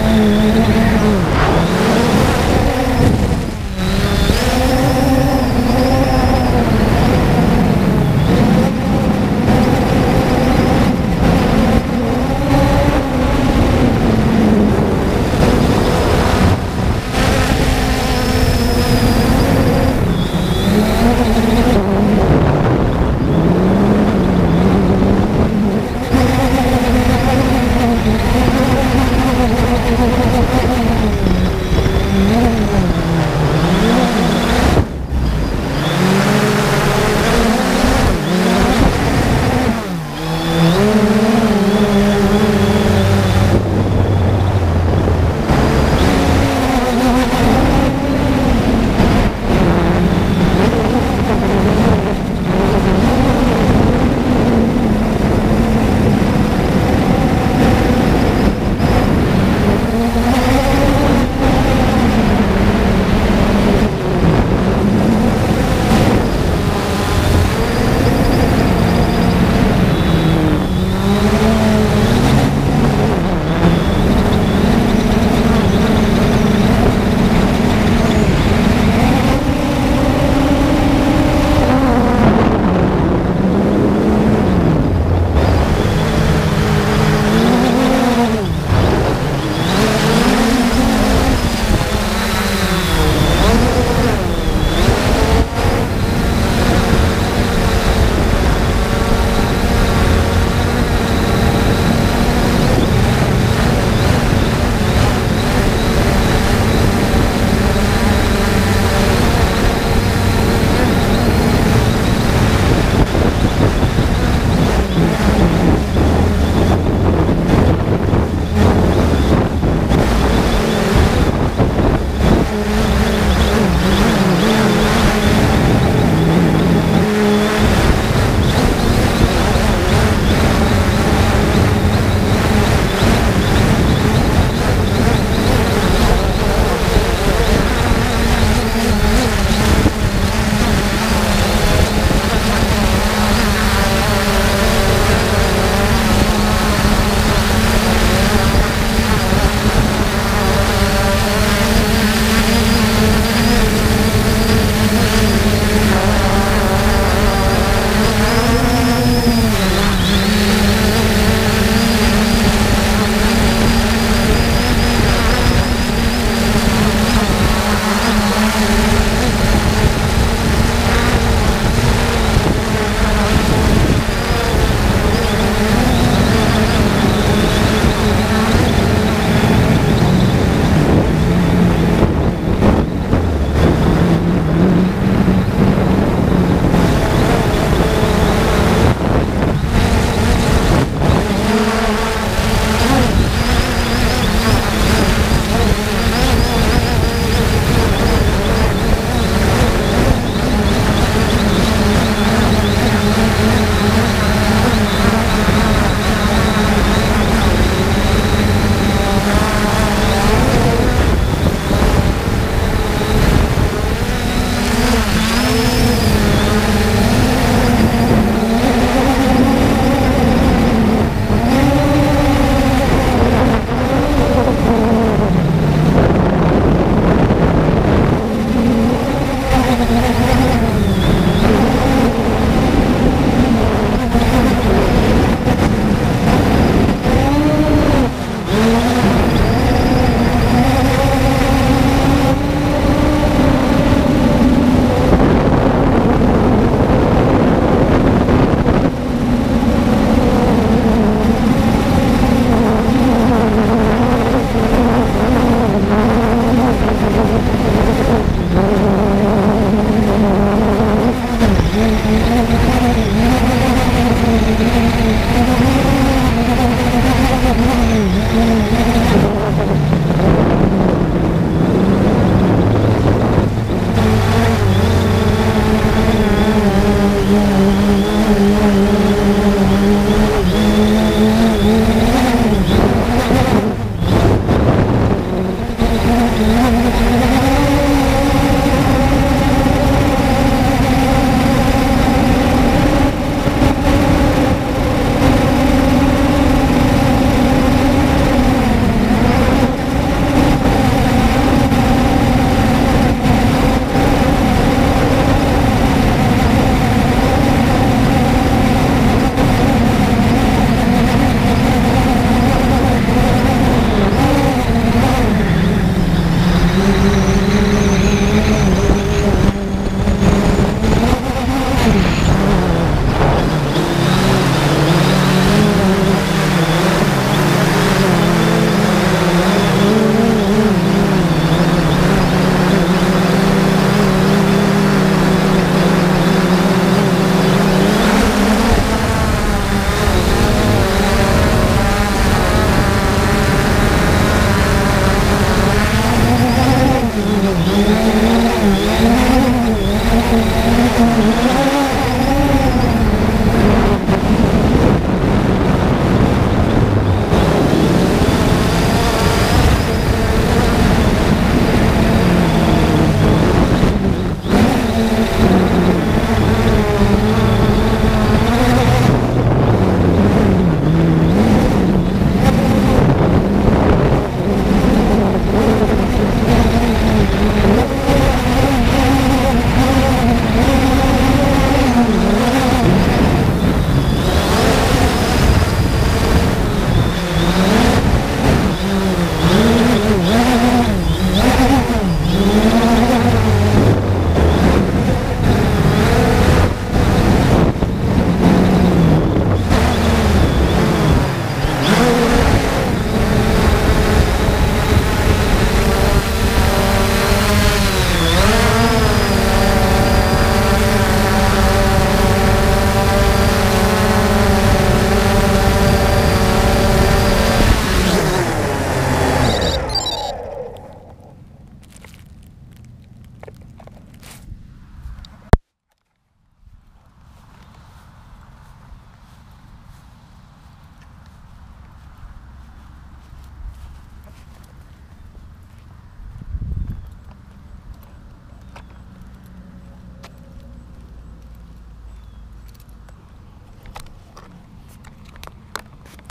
Música